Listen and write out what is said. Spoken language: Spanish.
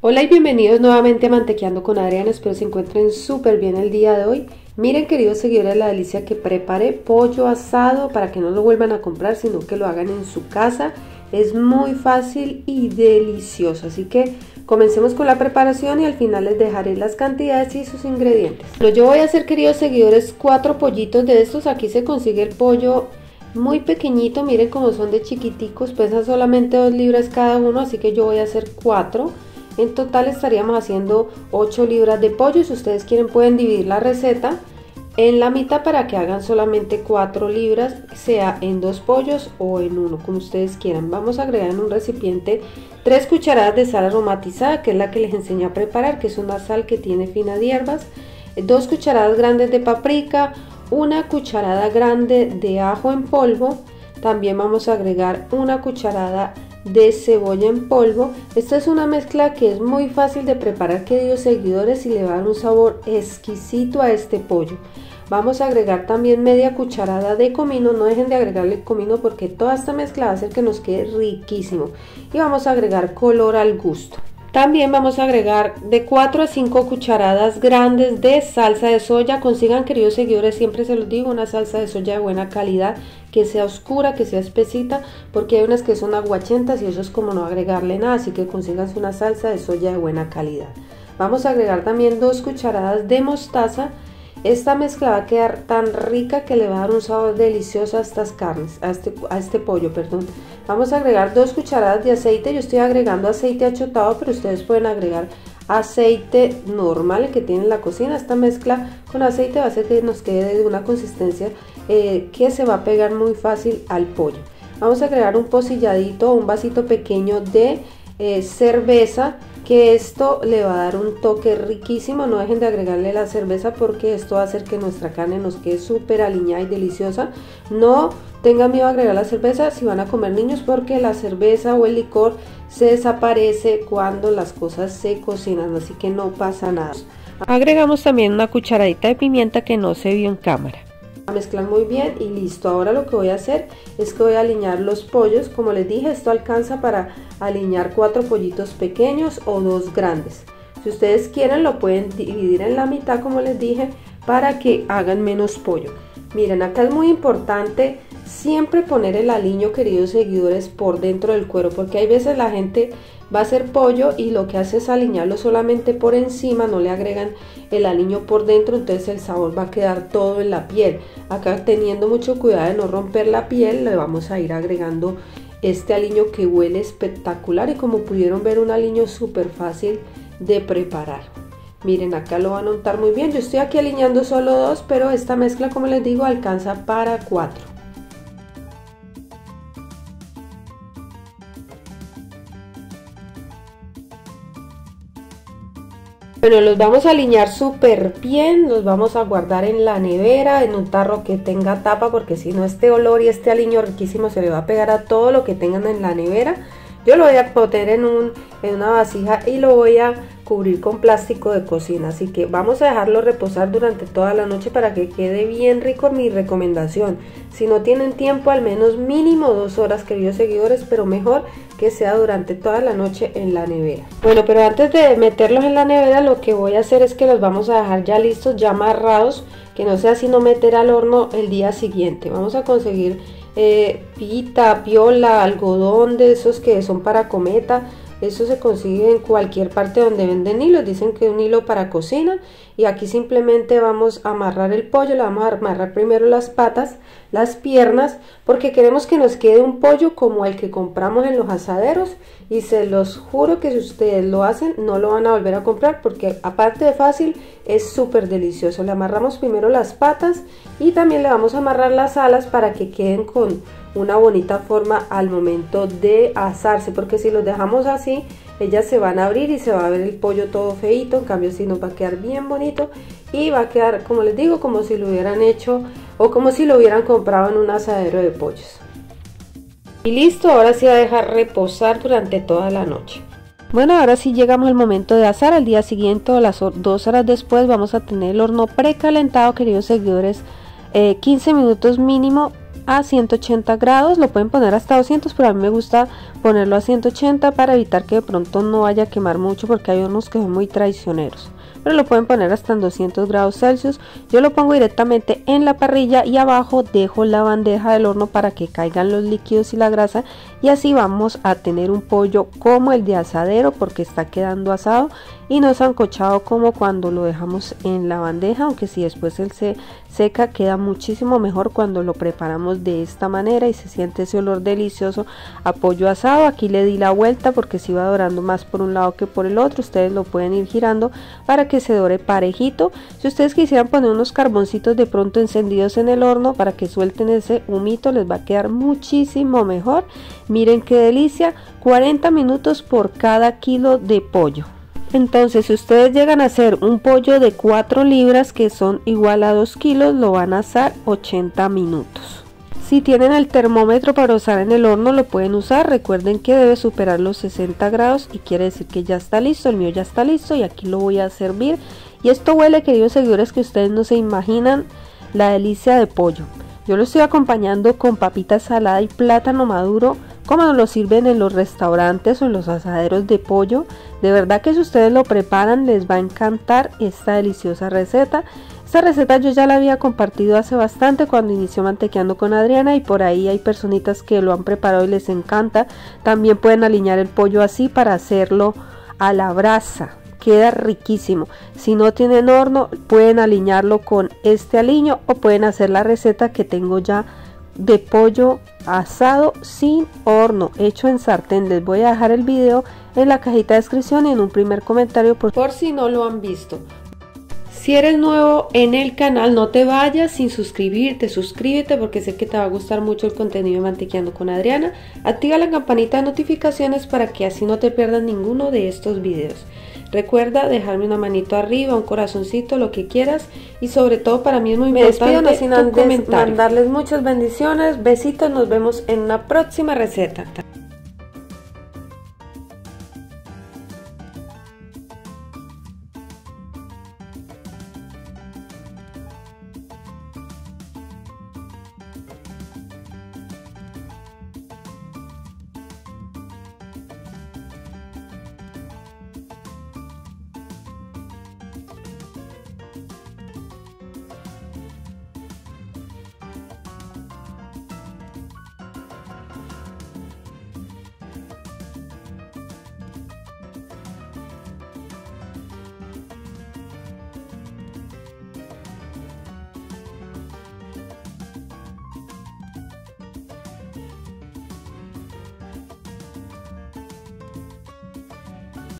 Hola y bienvenidos nuevamente a Mantequeando con Adriana, espero se encuentren súper bien el día de hoy. Miren queridos seguidores la delicia que preparé pollo asado para que no lo vuelvan a comprar sino que lo hagan en su casa. Es muy fácil y delicioso, así que comencemos con la preparación y al final les dejaré las cantidades y sus ingredientes. Lo yo voy a hacer queridos seguidores cuatro pollitos de estos, aquí se consigue el pollo muy pequeñito, miren cómo son de chiquiticos, pesan solamente 2 libras cada uno, así que yo voy a hacer cuatro en total estaríamos haciendo 8 libras de pollo. Si ustedes quieren pueden dividir la receta en la mitad para que hagan solamente 4 libras, sea en dos pollos o en uno, como ustedes quieran. Vamos a agregar en un recipiente 3 cucharadas de sal aromatizada, que es la que les enseñé a preparar, que es una sal que tiene finas hierbas, 2 cucharadas grandes de paprika, una cucharada grande de ajo en polvo, también vamos a agregar una cucharada de cebolla en polvo. Esta es una mezcla que es muy fácil de preparar, queridos seguidores, y le va a dar un sabor exquisito a este pollo. Vamos a agregar también media cucharada de comino, no dejen de agregarle comino porque toda esta mezcla va a hacer que nos quede riquísimo. Y vamos a agregar color al gusto. También vamos a agregar de 4 a 5 cucharadas grandes de salsa de soya. Consigan, queridos seguidores, siempre se los digo, una salsa de soya de buena calidad, que sea oscura, que sea espesita, porque hay unas que son aguachentas y eso es como no agregarle nada, así que consigan una salsa de soya de buena calidad. Vamos a agregar también 2 cucharadas de mostaza esta mezcla va a quedar tan rica que le va a dar un sabor delicioso a estas carnes, a este, a este pollo, perdón. Vamos a agregar dos cucharadas de aceite. Yo estoy agregando aceite achotado, pero ustedes pueden agregar aceite normal que tiene en la cocina. Esta mezcla con aceite va a hacer que nos quede de una consistencia eh, que se va a pegar muy fácil al pollo. Vamos a agregar un pocilladito, un vasito pequeño de eh, cerveza que esto le va a dar un toque riquísimo. No dejen de agregarle la cerveza porque esto va a hacer que nuestra carne nos quede súper aliñada y deliciosa. No tengan miedo a agregar la cerveza si van a comer niños porque la cerveza o el licor se desaparece cuando las cosas se cocinan, así que no pasa nada. Agregamos también una cucharadita de pimienta que no se vio en cámara mezclar muy bien y listo. Ahora lo que voy a hacer es que voy a alinear los pollos. Como les dije esto alcanza para alinear cuatro pollitos pequeños o dos grandes. Si ustedes quieren lo pueden dividir en la mitad como les dije para que hagan menos pollo. Miren acá es muy importante siempre poner el aliño queridos seguidores por dentro del cuero porque hay veces la gente va a ser pollo y lo que hace es alinearlo solamente por encima, no le agregan el aliño por dentro, entonces el sabor va a quedar todo en la piel. Acá teniendo mucho cuidado de no romper la piel, le vamos a ir agregando este aliño que huele espectacular y como pudieron ver un aliño súper fácil de preparar. Miren, acá lo van a notar muy bien. Yo estoy aquí alineando solo dos, pero esta mezcla, como les digo, alcanza para cuatro. Bueno, los vamos a alinear súper bien, los vamos a guardar en la nevera, en un tarro que tenga tapa, porque si no este olor y este aliño riquísimo se le va a pegar a todo lo que tengan en la nevera. Yo lo voy a poner en, un, en una vasija y lo voy a cubrir con plástico de cocina. Así que vamos a dejarlo reposar durante toda la noche para que quede bien rico mi recomendación. Si no tienen tiempo, al menos mínimo dos horas, queridos seguidores, pero mejor que sea durante toda la noche en la nevera. Bueno, pero antes de meterlos en la nevera, lo que voy a hacer es que los vamos a dejar ya listos, ya amarrados, que no sea sino meter al horno el día siguiente. Vamos a conseguir eh, pita, piola, algodón de esos que son para cometa eso se consigue en cualquier parte donde venden hilos. Dicen que un hilo para cocina. Y aquí simplemente vamos a amarrar el pollo. Le vamos a amarrar primero las patas, las piernas, porque queremos que nos quede un pollo como el que compramos en los asaderos. Y se los juro que si ustedes lo hacen, no lo van a volver a comprar, porque aparte de fácil, es súper delicioso. Le amarramos primero las patas y también le vamos a amarrar las alas para que queden con una bonita forma al momento de asarse porque si los dejamos así ellas se van a abrir y se va a ver el pollo todo feito en cambio si nos va a quedar bien bonito y va a quedar como les digo como si lo hubieran hecho o como si lo hubieran comprado en un asadero de pollos. Y listo ahora sí va a dejar reposar durante toda la noche. Bueno, ahora sí llegamos al momento de asar. Al día siguiente o las dos horas después vamos a tener el horno precalentado, queridos seguidores, 15 eh, minutos mínimo a 180 grados, lo pueden poner hasta 200, pero a mí me gusta ponerlo a 180 para evitar que de pronto no vaya a quemar mucho porque hay unos que son muy traicioneros pero lo pueden poner hasta en 200 grados Celsius. Yo lo pongo directamente en la parrilla y abajo dejo la bandeja del horno para que caigan los líquidos y la grasa y así vamos a tener un pollo como el de asadero porque está quedando asado y no ancochado como cuando lo dejamos en la bandeja, aunque si después él se seca queda muchísimo mejor cuando lo preparamos de esta manera y se siente ese olor delicioso a pollo asado. Aquí le di la vuelta porque se iba dorando más por un lado que por el otro, ustedes lo pueden ir girando para que se dore parejito. Si ustedes quisieran poner unos carboncitos de pronto encendidos en el horno para que suelten ese humito, les va a quedar muchísimo mejor. Miren qué delicia, 40 minutos por cada kilo de pollo. Entonces, si ustedes llegan a hacer un pollo de 4 libras, que son igual a 2 kilos, lo van a asar 80 minutos. Si tienen el termómetro para usar en el horno, lo pueden usar. Recuerden que debe superar los 60 grados y quiere decir que ya está listo. El mío ya está listo y aquí lo voy a servir. Y esto huele, queridos seguidores, que ustedes no se imaginan la delicia de pollo. Yo lo estoy acompañando con papita salada y plátano maduro como nos lo sirven en los restaurantes o en los asaderos de pollo. De verdad que si ustedes lo preparan les va a encantar esta deliciosa receta. Esta receta yo ya la había compartido hace bastante cuando inició mantequeando con Adriana y por ahí hay personitas que lo han preparado y les encanta. También pueden alinear el pollo así para hacerlo a la brasa. Queda riquísimo. Si no tienen horno pueden alinearlo con este aliño o pueden hacer la receta que tengo ya de pollo asado sin horno hecho en sartén les voy a dejar el video en la cajita de descripción y en un primer comentario por, por si no lo han visto si eres nuevo en el canal no te vayas sin suscribirte suscríbete porque sé que te va a gustar mucho el contenido de mantequeando con Adriana activa la campanita de notificaciones para que así no te pierdas ninguno de estos videos Recuerda dejarme una manito arriba, un corazoncito, lo que quieras. Y sobre todo para mí es muy importante Me despido, mandarles muchas bendiciones. Besitos, nos vemos en una próxima receta.